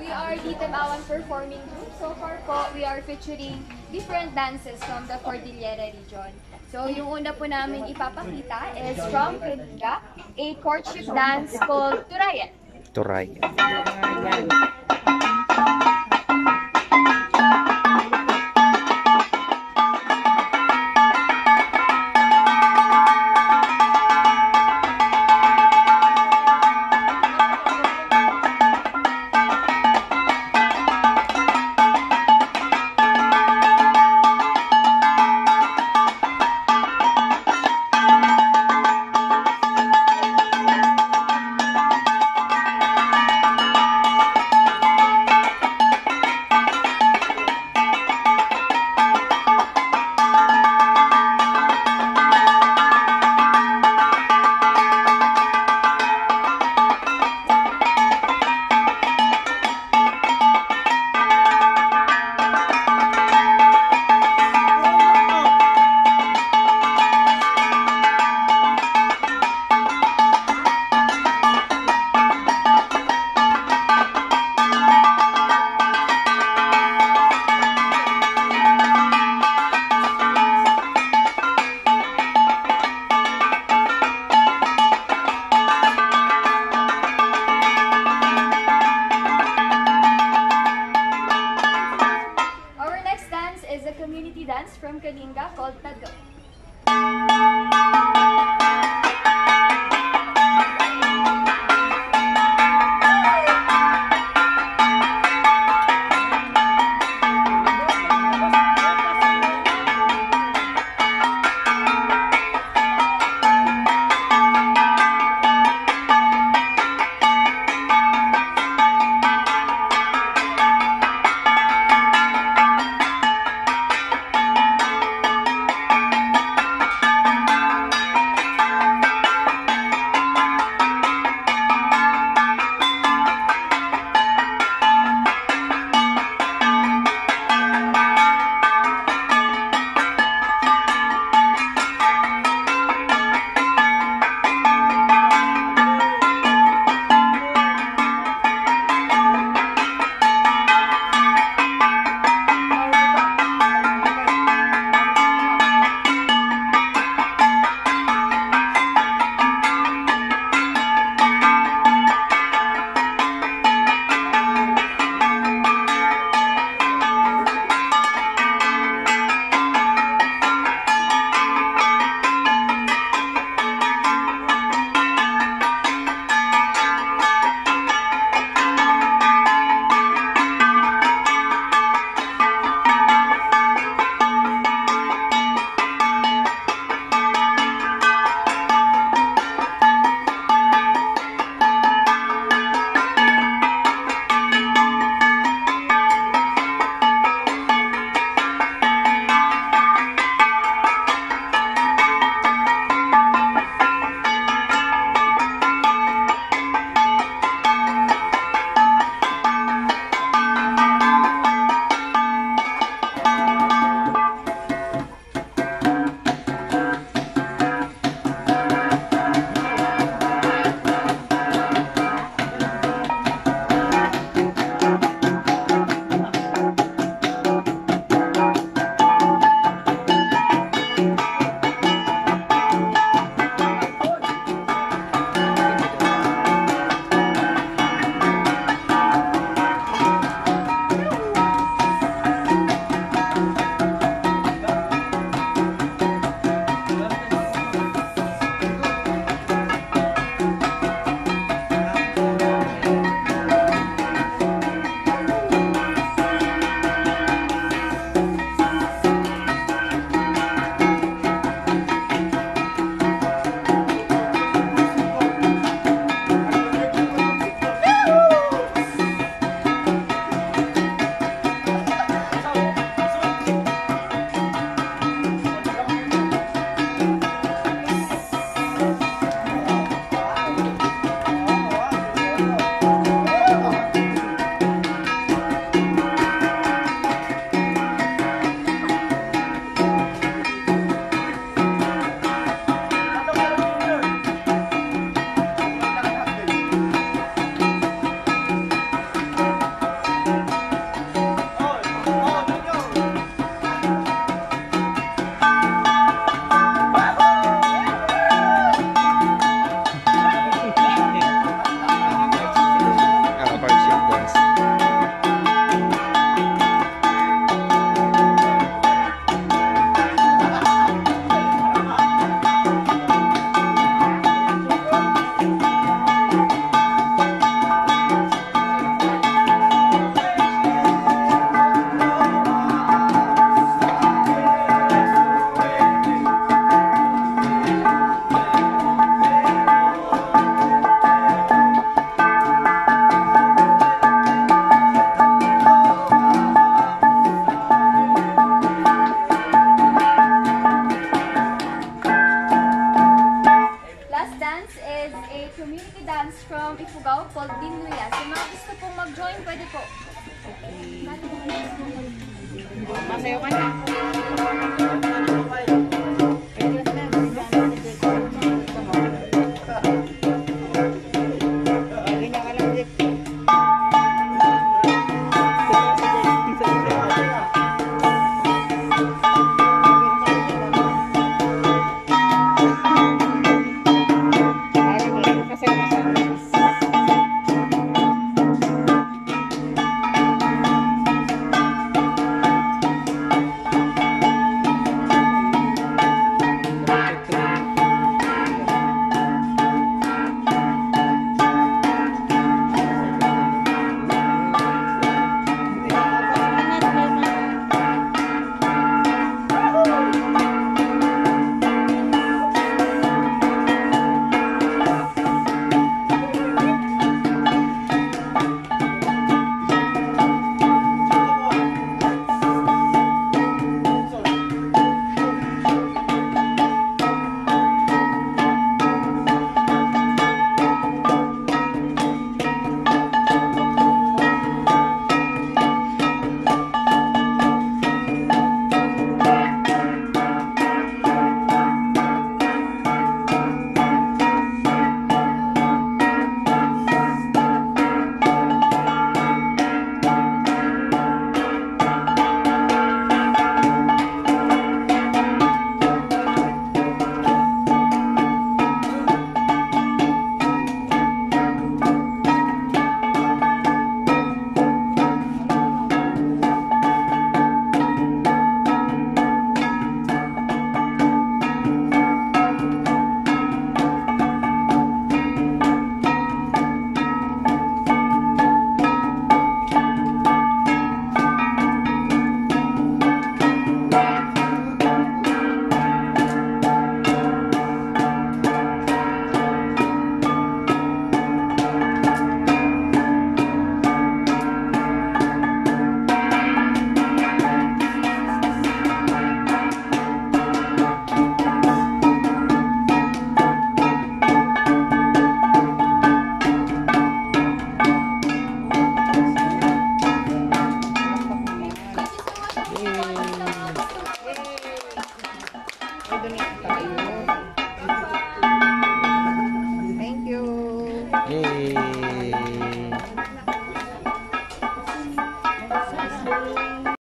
We are the Tabawan Performing Group. So far po, we are featuring different dances from the Cordillera region. So yung una po namin ipapakita is from Kalinga, a courtship dance called Turayan. Turay. Our 没有关系。